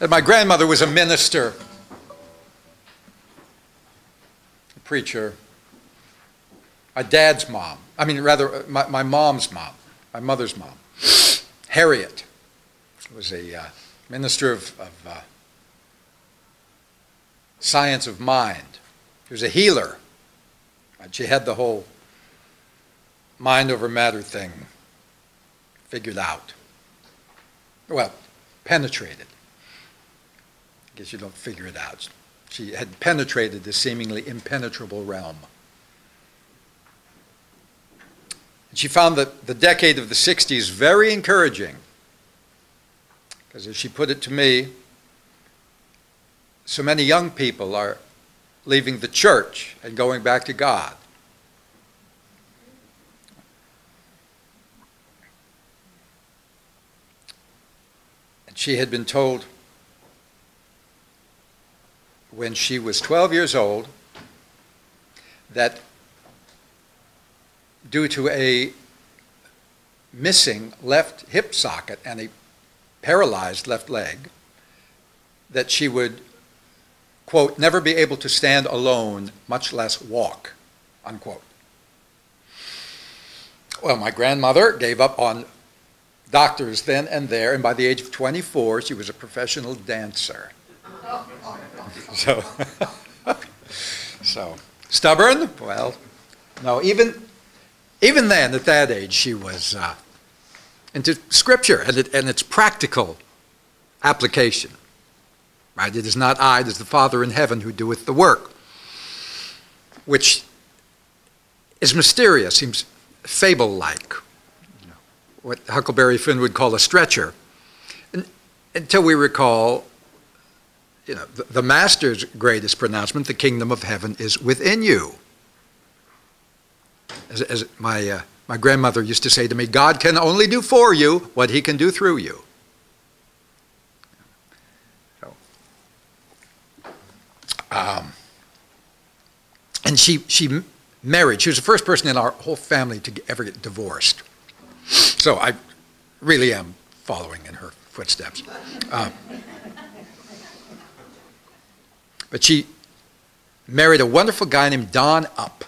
that my grandmother was a minister, a preacher, my dad's mom, I mean, rather, my, my mom's mom, my mother's mom, Harriet, was a uh, minister of, of uh, science of mind. She was a healer. And she had the whole mind over matter thing figured out. Well, penetrated. Guess you don't figure it out. She had penetrated the seemingly impenetrable realm. And she found that the decade of the 60s very encouraging. Because as she put it to me, so many young people are leaving the church and going back to God. And she had been told when she was 12 years old that due to a missing left hip socket and a paralyzed left leg, that she would quote, never be able to stand alone, much less walk, unquote. Well, my grandmother gave up on doctors then and there, and by the age of 24, she was a professional dancer. so, so stubborn? Well, no, even, even then, at that age, she was uh, into Scripture and, it, and its practical application. Right? It is not I, it is the Father in heaven who doeth the work, which is mysterious, seems fable like, you know, what Huckleberry Finn would call a stretcher, until we recall you know, the, the Master's greatest pronouncement the kingdom of heaven is within you. As, as my, uh, my grandmother used to say to me, God can only do for you what he can do through you. Um, and she, she married. She was the first person in our whole family to ever get divorced. So I really am following in her footsteps. Uh, but she married a wonderful guy named Don Upp.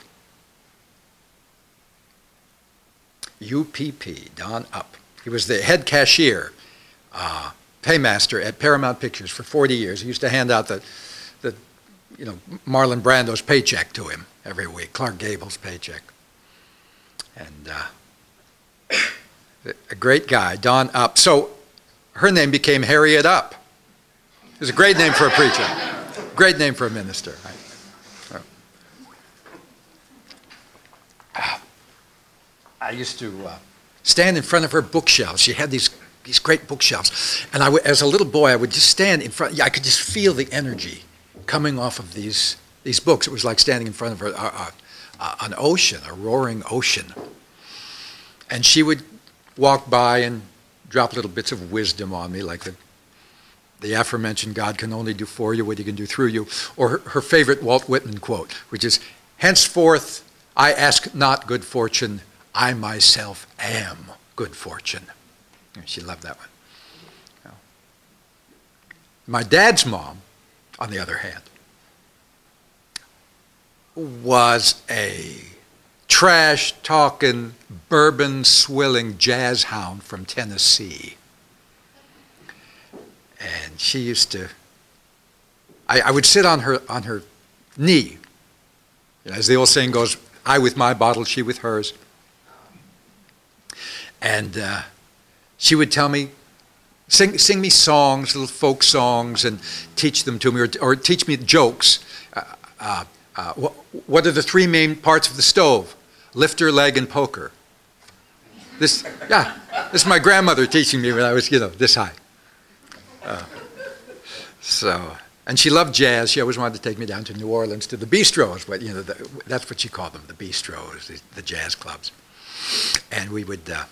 UPP, Don Upp. He was the head cashier, uh, paymaster at Paramount Pictures for 40 years. He used to hand out the the, you know, Marlon Brando's paycheck to him every week, Clark Gable's paycheck. And uh, a great guy, Don Upp. So her name became Harriet Upp. It was a great name for a preacher, great name for a minister. I used to uh, stand in front of her bookshelves. She had these these great bookshelves, and I, as a little boy, I would just stand in front. I could just feel the energy coming off of these, these books. It was like standing in front of a, a, a, an ocean, a roaring ocean. And she would walk by and drop little bits of wisdom on me, like the, the aforementioned God can only do for you what he can do through you, or her, her favorite Walt Whitman quote, which is, Henceforth I ask not good fortune, I myself am good fortune. She loved that one. My dad's mom on the other hand, was a trash talking, bourbon swilling jazz hound from Tennessee. She used to, I, I would sit on her, on her knee. As the old saying goes, I with my bottle, she with hers. And uh, she would tell me Sing, sing me songs, little folk songs, and teach them to me, or, or teach me jokes. Uh, uh, uh, what, what are the three main parts of the stove? Lifter, leg, and poker. This, yeah, this is my grandmother teaching me when I was, you know, this high. Uh, so, and she loved jazz. She always wanted to take me down to New Orleans to the bistros. But you know, the, that's what she called them, the bistros, the, the jazz clubs. And we would uh,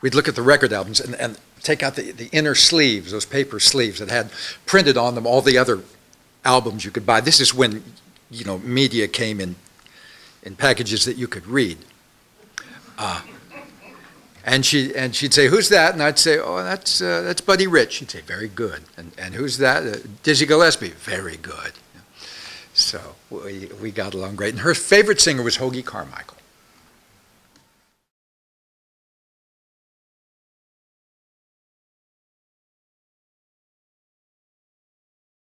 we'd look at the record albums and, and take out the, the inner sleeves, those paper sleeves that had printed on them all the other albums you could buy. This is when, you know, media came in, in packages that you could read. Uh, And she and she'd say, "Who's that?" And I'd say, "Oh, that's uh, that's Buddy Rich." She'd say, "Very good." And and who's that? Uh, Dizzy Gillespie. Very good. So we we got along great. And her favorite singer was Hoagy Carmichael.